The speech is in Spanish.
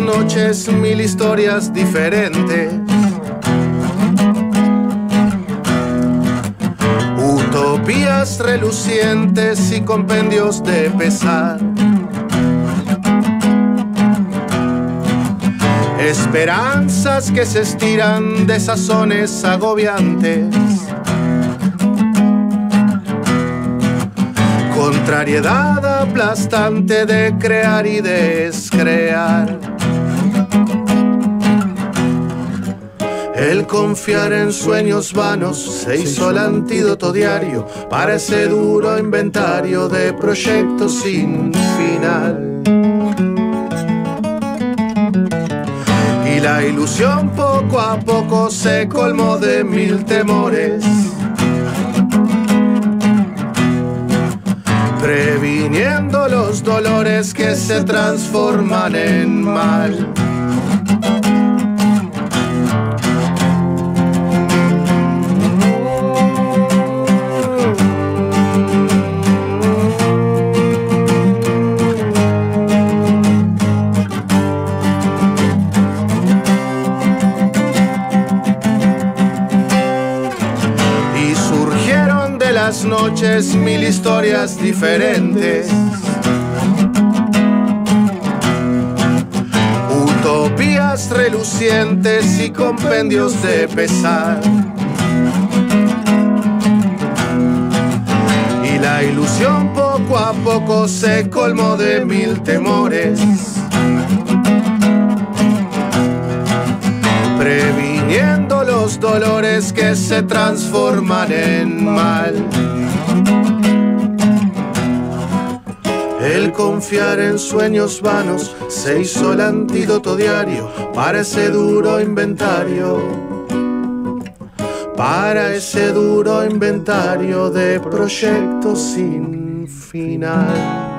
noches mil historias diferentes. Utopías relucientes y compendios de pesar. Esperanzas que se estiran de sazones agobiantes. Contrariedad aplastante de crear y descrear. El confiar en sueños vanos se hizo el antídoto diario para ese duro inventario de proyectos sin final. Y la ilusión poco a poco se colmó de mil temores. Previniendo los dolores que se transforman en mal. Noches mil historias diferentes. Utopías relucientes y compendios de pesar. Y la ilusión poco a poco se colmó de mil temores. Dolores que se transforman en mal. El confiar en sueños vanos se hizo el antídoto diario para ese duro inventario. Para ese duro inventario de proyectos sin final.